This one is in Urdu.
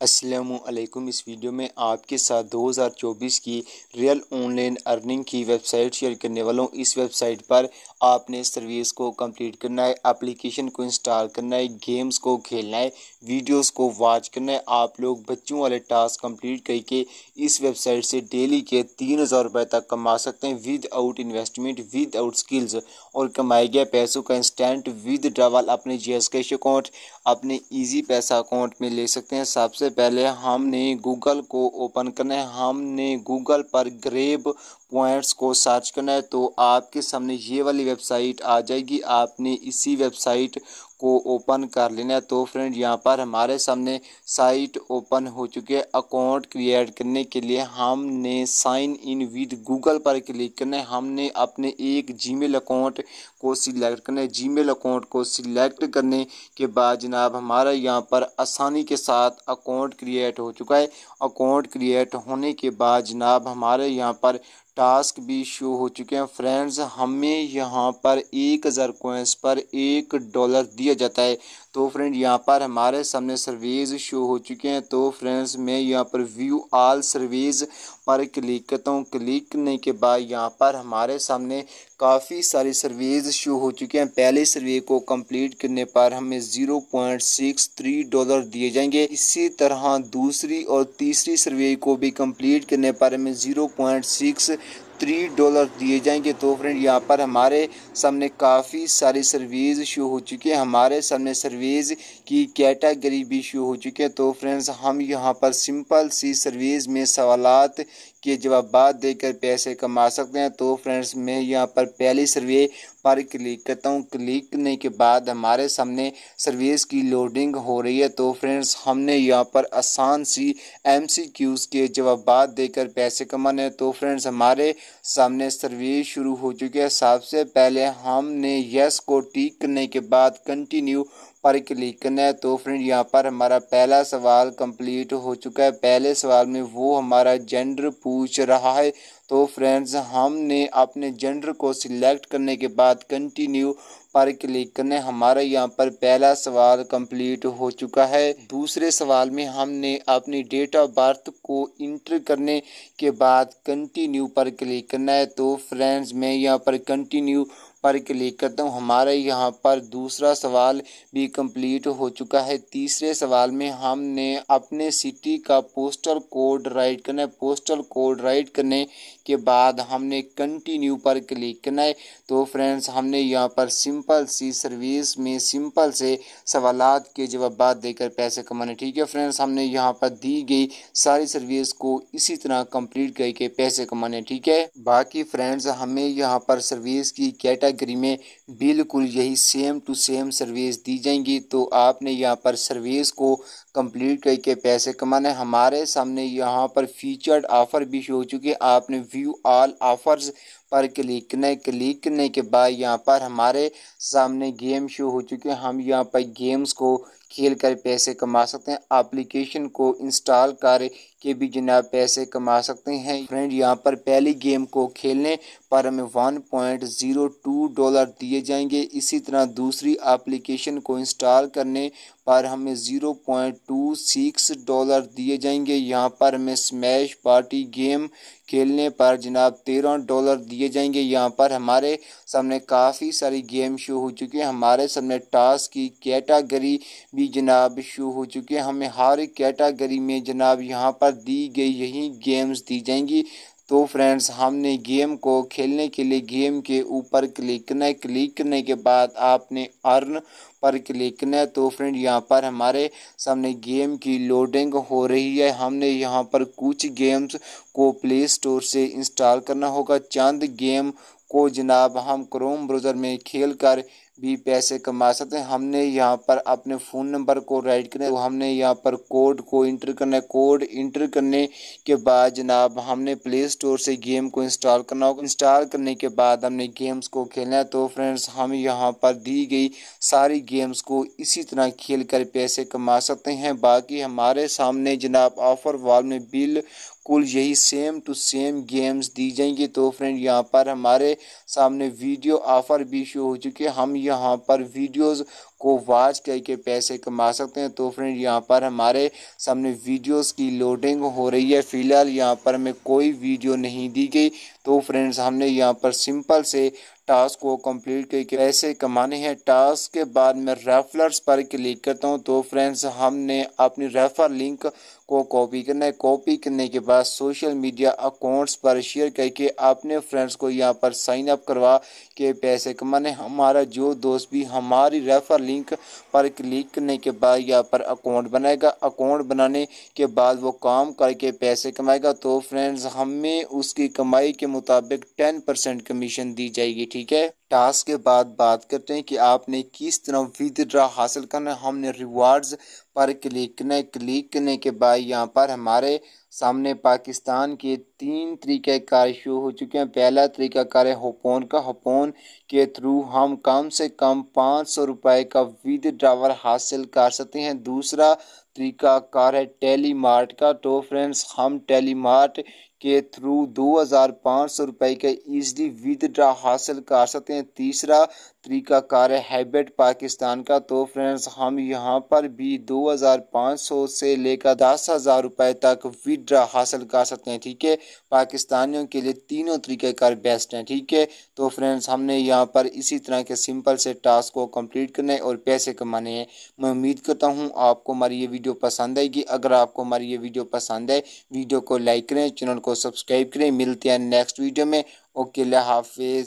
السلام علیکم۔ اس ویڈیو میں آپ کے ساتھ دو ہزار چوبیس کی ریئل آن لائن ارننگ کی ویب سائٹ شیئر کرنے والوں۔ اس ویب سائٹ پر آپ نے سروس کو کمپلیٹ کرنا ہے، اپلیکیشن کو انسٹال کرنا ہے، گیمز کو کھیلنا ہے، ویڈیوز کو واچ کرنا ہے۔ آپ لوگ بچوں والے ٹاسک کمپلیٹ کر کے اس ویب سائٹ سے ڈیلی کے تین ہزار روپے تک کما سکتے ہیں۔ Without investment, without skills اور کمائے گئے پیسوں کا انسٹینٹ ود ڈراول اپنے جی ایس کیش اکاؤنٹ، اپنے ایزی پیسہ اکاؤنٹ میں لے سکتے ہیں۔ سب سے پہلے ہم نے گوگل کو اوپن کرنا ہے۔ ہم نے گوگل پر گریب پوائنٹس کو سرچ کرنا ہے تو آپ کے سامنے یہ والی ویب سائٹ آ جائے گی۔ آپ نے اسی ویب سائٹ کو اوپن کر لینا ہے۔ تو فرینڈ یہاں پر ہمارے سامنے سائٹ اوپن ہو چکے اکاؤنٹ کریٹ کرنے کے لیے ہم نے سائن ان ود گوگل پر کلک کرنا ہے۔ ہم نے اپنے ایک جی میل اکاؤنٹ کو سلیکٹ کرنا ہے۔ جی میل اکاؤنٹ کو سلیکٹ کرنے کے بعد جناب ہمارا یہاں پر آسانی کے ساتھ اکاؤنٹ کریٹ ہو چکا ہے۔ اکاؤنٹ کریٹ ہونے کے بعد جناب ہمارے یہاں پر ٹاسک بھی شو ہو چکے ہیں۔ فرینڈز، ہمیں یہاں پر ایک ہزار کوئنس پر ایک ڈالر دیا جاتا ہے۔ تو فرینڈ یہاں پر ہمارے سامنے سرویز شو ہو چکے ہیں۔ تو فرینڈز، میں یہاں پر ویو آل سرویز پر کلک کرتا ہوں۔ کلک کرنے کے بعد یہاں پر ہمارے سامنے کافی ساری سرویز شو ہو چکے ہیں۔ پہلے سروے کو کمپلیٹ کرنے پر ہمیں zero point six three dollar دیے جائیں گے۔ اسی طرح دوسری اور تیسری سروے کو بھی کمپلیٹ کرنے پر ہمیں zero point six three dollar دیے جائیں گے۔ تو فرینڈ، یہاں پر ہمارے سامنے کافی ساری سرویز شو ہو چکی ہیں۔ ہمارے سامنے سرویز کی کیٹاگری بھی شو ہو چکی ہے تو فرینڈز، ہم یہاں پر سمپل سی سرویز میں سوالات کے جوابات دے کر پیسے کما سکتے ہیں۔ تو فرینڈز، میں یہاں پر پہلی سروے پر کلک کرتا ہوں کلک کرنے کے بعد ہمارے سامنے سروس کی لوڈنگ ہو رہی ہے۔ تو فرینڈز، ہم نے یہاں پر آسان سی ایم سی کیوز کے جوابات دے کر پیسے کمانے تو فرینڈز، ہمارے سامنے سروس شروع ہو چکی ہے۔ سب سے پہلے ہم نے یس کو ٹیک کرنے کے بعد کنٹینیو پر کلک کرنا ہے تو فرینڈ، یہاں پر ہمارا پہلا سوال کمپلیٹ ہو چکا ہے۔ پہلے سوال میں وہ ہمارا جینڈر پوچھ رہا ہے۔ تو فرینڈز، ہم نے اپنے جینڈر کو سلیکٹ کرنے کے بعد کنٹینیو پر کلک کرنے ہمارا یہاں پر پہلا سوال کمپلیٹ ہو چکا ہے۔ دوسرے سوال میں ہم نے اپنی ڈیٹ آف برتھ کو انٹر کرنے کے بعد کنٹینیو پر کلک کرنا ہے۔ تو فرینڈز، میں یہاں پر کنٹینیو پر کلک کرتا ہوں ہمارے یہاں پر دوسرا سوال بھی کمپلیٹ ہو چکا ہے۔ تیسرے سوال میں ہم نے اپنے سٹی کا پوسٹل کوڈ رائٹ کرنا ہے۔ پوسٹل کوڈ رائٹ کرنے کے بعد ہم نے کنٹینیو پر کلک کرنا ہے۔ تو فرینڈز ہم نے یہاں پر سمپل سی سروس میں سمپل سے سوالات کے جوابات دے کر پیسے کمانے ٹھیک ہے فرینڈز ہم نے یہاں پر دی گئی ساری سروس کو اسی طرح کمپلیٹ کر کے پیسے کمانے ٹھیک ہے۔ باقی فرینڈز ہمیں یہاں پر سروس کی کیٹاگری میں بالکل یہی سیم ٹو سیم سروس دی جائیں گی۔ تو آپ نے یہاں پر سروس کو کمپلیٹ کر کے پیسے کمانے، ہمارے سامنے یہاں پر فیچرڈ آفر بھی شو ہو چکے۔ آپ نے ویو آل آفرز پر کلک کرنا کلک کرنے کے بعد یہاں پر ہمارے سامنے گیم شو ہو چکے۔ ہیں ہم یہاں پر گیمز کو کھیل کر پیسے کما سکتے ہیں۔ اپلیکیشن کو انسٹال کر کے بھی جناب پیسے کما سکتے ہیں۔ فرینڈ، یہاں پر پہلی گیم کو کھیلنے پر ہمیں one point zero two dollar دیے جائیں گے۔ اسی طرح دوسری اپلیکیشن کو انسٹال کرنے پر ہمیں zero point two six dollar دیے جائیں گے۔ یہاں پر ہمیں سمیش پارٹی گیم کھیلنے پر جناب تیرہ ڈالر دیے جائیں گے۔ یہاں پر ہمارے سامنے کافی ساری گیم شو ہو چکی ہیں۔ ہمارے سامنے ٹاسک کی کیٹاگری بھی جناب شو ہو چکی ہیں۔ ہمیں ہر کیٹاگری میں جناب یہاں پر دی گئی یہی گیمز دی جائیں گی۔ تو فرینڈز ہم نے گیم کو کھیلنے کے لیے گیم کے اوپر کلک کرنا ہے کلک کرنے کے بعد آپ نے ارن پر کلک کرنا ہے تو فرینڈ یہاں پر ہمارے سامنے گیم کی لوڈنگ ہو رہی ہے۔ ہم نے یہاں پر کچھ گیمز کو پلے اسٹور سے انسٹال کرنا ہوگا۔ چند گیم کو جناب ہم کروم بروزر میں کھیل کر بھی پیسے کما سکتے ہیں۔ ہم نے یہاں پر اپنے فون نمبر کو رائٹ کرنا ہم نے یہاں پر کوڈ کو انٹر کرنا ہے۔ کوڈ انٹر کرنے کے بعد جناب، ہم نے پلے اسٹور سے گیم کو انسٹال کرنا ہوگا۔ انسٹال کرنے کے بعد ہم نے گیمز کو کھیلنا ہے۔ تو فرینڈز، ہم یہاں پر دی گئی ساری گیمز کو اسی طرح کھیل کر پیسے کما سکتے ہیں۔ باقی ہمارے سامنے جناب آفر وال میں بل کل یہی سیم ٹو سیم گیمز دی جائیں گی۔ تو فرینڈ یہاں پر ہمارے سامنے ویڈیو آفر بھی شو ہو چکے۔ ہم یہاں پر ویڈیوز کو واچ کر کے پیسے کما سکتے ہیں۔ تو فرینڈ یہاں پر ہمارے سامنے ویڈیوز کی لوڈنگ ہو رہی ہے۔ فی الحال یہاں پر ہمیں کوئی ویڈیو نہیں دی گئی۔ تو فرینڈز ہم نے یہاں پر سمپل سے ٹاسک کو کمپلیٹ کر کے پیسے کمانے ہیں۔ ٹاسک کے بعد میں ریفلرز پر کلک کرتا ہوں۔ تو فرینڈز ہم نے اپنی ریفر لنک کو کاپی کرنا ہے۔ کاپی کرنے کے بعد سوشل میڈیا اکاؤنٹس پر شیئر کر کے اپنے فرینڈز کو یہاں پر سائن اپ کروا کے پیسے کمانے ہمارا جو دوست بھی ہماری ریفر لنک پر کلک کرنے کے بعد یہاں پر اکاؤنٹ بنائے گا۔ اکاؤنٹ بنانے کے بعد وہ کام کر کے پیسے کمائے گا۔ تو فرینڈز ہمیں اس کی کمائی کے مطابق ٹین پرسنٹ کمیشن دی جائے گی، ٹھیک ہے؟ ٹاسک کے بعد بات کرتے ہیں کہ آپ نے کس طرح ودرا حاصل کرنا ہے۔ ہم نے ریوارڈز پر کلک کرنا ہے کلک کرنے کے بعد یہاں پر ہمارے سامنے پاکستان کے تین طریقہ کار شو ہو چکے ہیں۔ پہلا طریقہ کار ہے ہوپون کا۔ ہوپون کے تھرو ہم کم سے کم پانچ سو روپے کا ود ڈراور حاصل کر سکتے ہیں۔ دوسرا طریقہ کار ہے ٹیلی مارٹ کا۔ تو فرینڈز ہم ٹیلی مارٹ کے تھرو دو ہزار پانچ سو روپے کا ایزلی ود ڈرا حاصل کر سکتے ہیں۔ تیسرا طریقہ کار ہے ہیبٹ پاکستان کا۔ تو فرینڈز، ہم یہاں پر بھی دو ہزار پانچ سو سے لے کر دس ہزار روپے تک ڈرا حاصل کر سکتے ہیں، ٹھیک ہے؟ پاکستانیوں کے لیے تینوں طریقہ کار بیسٹ ہیں، ٹھیک ہے؟ تو فرینڈز، ہم نے یہاں پر اسی طرح کے سمپل سے ٹاسک کو کمپلیٹ کرنے اور پیسے کمانے ہیں۔ میں امید کرتا ہوں آپ کو ہماری یہ ویڈیو پسند آئے گی۔ اگر آپ کو ہماری یہ ویڈیو پسند ہے ویڈیو کو لائک کریں، چینل کو سبسکرائب کریں۔ ملتے ہیں نیکسٹ ویڈیو میں۔ اوکے اللہ حافظ۔